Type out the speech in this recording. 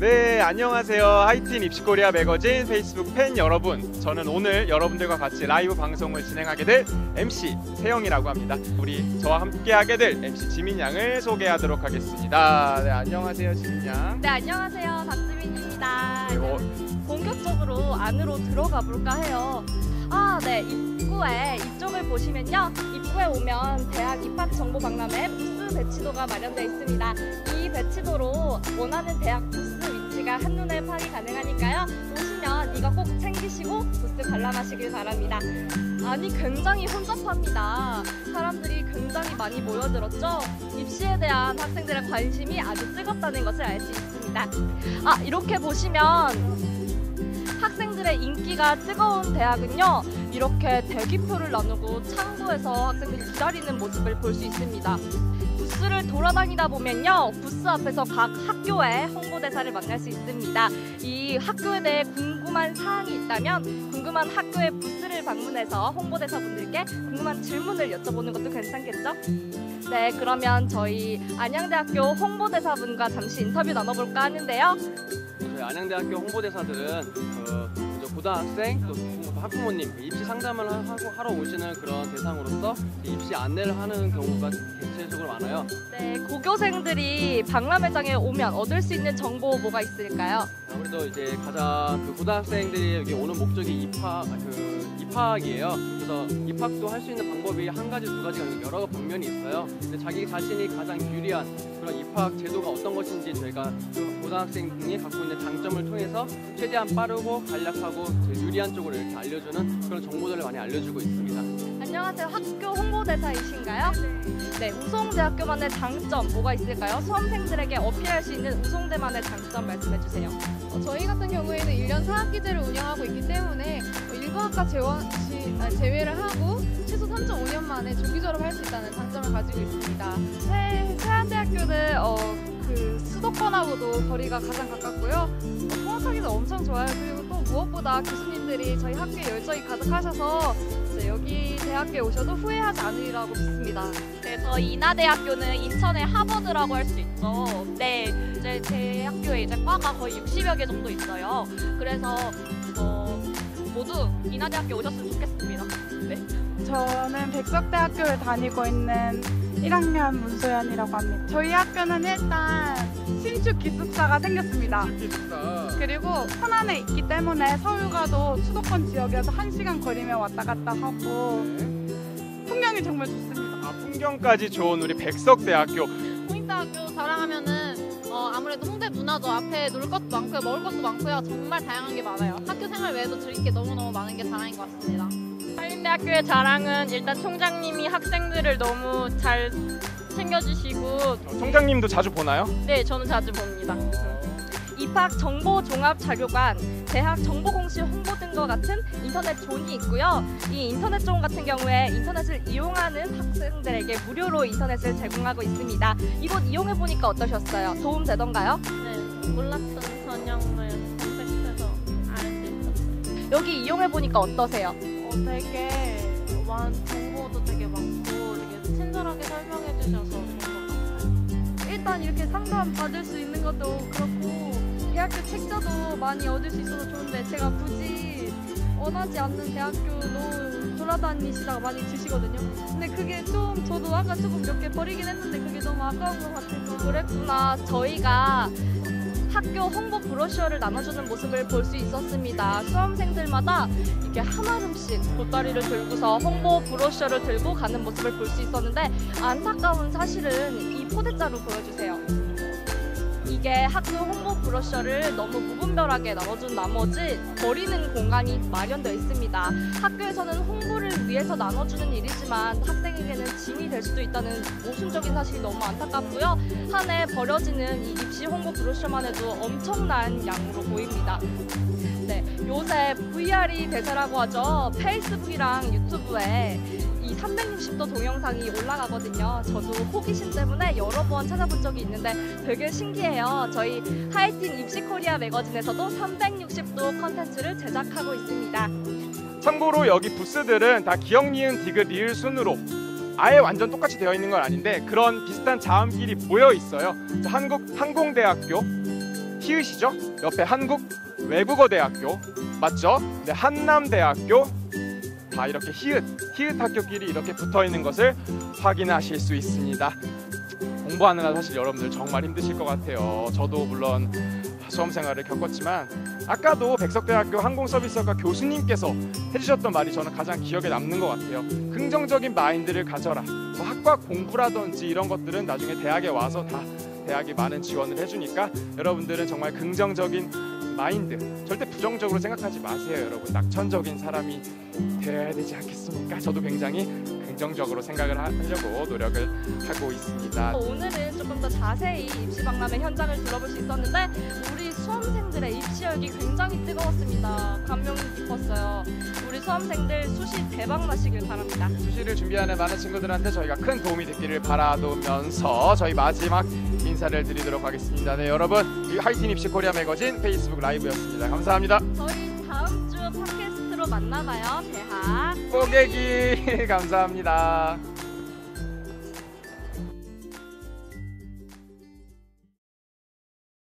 네, 안녕하세요. 하이틴 입시코리아 매거진 페이스북 팬 여러분. 저는 오늘 여러분들과 같이 라이브 방송을 진행하게 될 MC 세영이라고 합니다. 우리 저와 함께 하게 될 MC 지민 양을 소개하도록 하겠습니다. 네, 안녕하세요, 지민 양. 네 안녕하세요 박지민입니다. 네, 뭐, 본격적으로 안으로 들어가 볼까 해요. 아, 네 입구에 이쪽을 보시면요. 입 구에 오면 대학 입학 정보 박람회 부스 배치도가 마련되어 있습니다. 이 배치도로 원하는 대학 부스 위치가 한눈에 파악이 가능하니까요. 오시면 이거 꼭 챙기시고 부스 관람하시길 바랍니다. 아니 굉장히 혼잡합니다. 사람들이 굉장히 많이 모여들었죠. 입시에 대한 학생들의 관심이 아주 뜨겁다는 것을 알 수 있습니다. 아 이렇게 보시면 학생들의 인기가 뜨거운 대학은요 이렇게 대기표를 나누고 창구에서 학생들이 기다리는 모습을 볼 수 있습니다. 부스를 돌아다니다 보면요 부스 앞에서 각 학교의 홍보대사를 만날 수 있습니다. 이 학교에 대해 궁금한 사항이 있다면 궁금한 학교의 부스를 방문해서 홍보대사 분들께 궁금한 질문을 여쭤보는 것도 괜찮겠죠? 네, 그러면 저희 안양대학교 홍보대사분과 잠시 인터뷰 나눠볼까 하는데요. 저희 안양대학교 홍보대사들은 그 고등학생 또 학부모님 입시 상담을 하- 하고 하러 오시는 그런 대상으로서 입시 안내를 하는 경우가 대체적으로 많아요. 네, 고교생들이 박람회장에 오면 얻을 수 있는 정보 뭐가 있을까요? 아무래도 이제 가장 그 고등학생들이 여기 오는 목적이 입학 아, 그 입학이에요. 그래서 입학도 할 수 있는 방법이 한 가지 두 가지가 아니고 여러 방면이 있어요. 근데 자기 자신이 가장 유리한 그런 입학 제도가 어떤 것인지 저희가 그 고등학생이 갖고 있는 장점을 통해서 최대한 빠르고 간략하고 제 유리한 쪽으로 이렇게 알려주는 그런 정보들을 많이 알려주고 있습니다. 안녕하세요. 학교 홍보대사이신가요? 네, 우송대학교만의 장점 뭐가 있을까요? 수험생들에게 어필할 수 있는 우송대만의 장점 말씀해 주세요. 어, 저희 같은 경우에는 1년 사학기제를 운영하고 있기 때문에 어, 일과학과 재원, 시, 아, 제외를 하고 최소 3.5년 만에 조기 졸업할 수 있다는 장점을 가지고 있습니다. 네, 세안대학교는 어, 그 수도권하고도 거리가 가장 가깝고요. 어, 통학하기도 엄청 좋아요. 그리고 또 무엇보다 교수님들이 저희 학교에 열정이 가득하셔서 이제 여기 대학교에 오셔도 후회하지 않으리라고 믿습니다. 네, 저희 인하대학교는 인천의 하버드라고 할 수 있죠. 네, 이제 제 학교에 이제 과가 거의 60여 개 정도 있어요. 그래서 어, 모두 인하대학교 오셨으면 좋겠습니다. 네. 저는 백석대학교를 다니고 있는 1학년 문소연이라고 합니다. 저희 학교는 일단 신축 기숙사가 생겼습니다. 기숙사. 그리고 천안에 있기 때문에 서울과도 수도권 지역이어서 1시간 거리면 왔다 갔다 하고 네. 풍경이 정말 좋습니다. 아, 풍경까지 좋은 우리 백석대학교. 홍익대학교 자랑하면은 어, 아무래도 홍대 문화도 앞에 놀 것도 많고요, 먹을 것도 많고요. 정말 다양한 게 많아요. 학교 생활 외에도 즐길 게 너무너무 많은 게 자랑인 것 같습니다. 한림대학교의 자랑은 일단 총장님이 학생들을 너무 잘 챙겨주시고 어, 총장님도 자주 보나요? 네, 저는 자주 봅니다. 입학 정보 종합 자료관, 대학 정보 공시 홍보 등과 같은 인터넷 존이 있고요. 이 인터넷 존 같은 경우에 인터넷을 이용하는 학생들에게 무료로 인터넷을 제공하고 있습니다. 이곳 이용해 보니까 어떠셨어요? 도움 되던가요? 네, 몰랐던 전형을 선택해서 알 수 있었어요. 여기 이용해 보니까 어떠세요? 어, 되게 많 정보도 되게 많고 되게 친절하게 설명해 주셔서 좋은 것 같아요. 일단 이렇게 상담 받을 수 있는 것도 그렇고 대학교 책자도 많이 얻을 수 있어서 좋은데 제가 굳이 원하지 않는 대학교도 돌아다니시다가 많이 주시거든요. 근데 그게 좀 저도 아까 조금 몇 개 버리긴 했는데 그게 너무 아까운 것 같아서 그랬구나. 저희가 학교 홍보 브로셔를 나눠주는 모습을 볼 수 있었습니다. 수험생들마다 이렇게 한 알음씩 보따리를 들고서 홍보 브로셔를 들고 가는 모습을 볼 수 있었는데 안타까운 사실은 이 포대자루 보여주세요. 이게 학교 홍보 브로셔를 너무 무분별하게 나눠준 나머지 버리는 공간이 마련되어 있습니다. 학교에서는 홍보를 위해서 나눠주는 일이지만 학생에게는 짐이 될 수도 있다는 모순적인 사실이 너무 안타깝고요. 한 해 버려지는 이 입시 홍보 브로셔만 해도 엄청난 양으로 보입니다. 네, 요새 VR이 대세라고 하죠. 페이스북이랑 유튜브에 이 360도 동영상이 올라가거든요. 저도 호기심 때문에 여러 번 찾아본 적이 있는데 되게 신기해요. 저희 하이틴 입시 코리아 매거진에서도 360도 컨텐츠를 제작하고 있습니다. 참고로 여기 부스들은 다 기억, 니은, 디귿, 리을 순으로 아예 완전 똑같이 되어 있는 건 아닌데 그런 비슷한 자음끼리 모여 있어요. 자, 한국 항공대학교 히읗이죠. 옆에 한국 외국어대학교 맞죠? 네, 한남대학교 다 이렇게 히읗 히읗 학교끼리 이렇게 붙어 있는 것을 확인하실 수 있습니다. 공부하느라 사실 여러분들 정말 힘드실 것 같아요. 저도 물론 수험 생활을 겪었지만 아까도 백석대학교 항공서비스학과 교수님께서 해주셨던 말이 저는 가장 기억에 남는 것 같아요. 긍정적인 마인드를 가져라. 뭐 학과 공부라든지 이런 것들은 나중에 대학에 와서 다 대학이 많은 지원을 해주니까 여러분들은 정말 긍정적인 마인드 절대 부정적으로 생각하지 마세요 여러분 낙천적인 사람이 되어야 되지 않겠습니까 저도 굉장히 긍정적으로 생각을 하- 하려고 노력을 하고 있습니다 어, 오늘은 조금 더 자세히 입시 박람회 현장을 둘러볼 수 있었는데 우리 수험생들의 입시 열기 굉장히 뜨거웠습니다. 감명 깊었어요. 우리 수험생들 수시 대박 나시길 바랍니다. 수시를 준비하는 많은 친구들한테 저희가 큰 도움이 됐기를 바라두면서 저희 마지막 인사를 드리도록 하겠습니다. 네 여러분 이 하이틴 입시 코리아 매거진 페이스북 라이브였습니다. 감사합니다. 저희 다음 주 팟캐스트로 만나봐요. 대학 뽀개기. 감사합니다